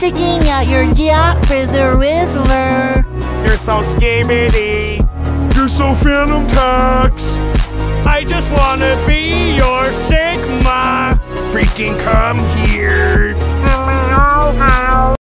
sticking out your gyat for the Rizzler. You're so skibidi. You're so Fanum Tax. I just wanna be your Sigma. Freaking come here.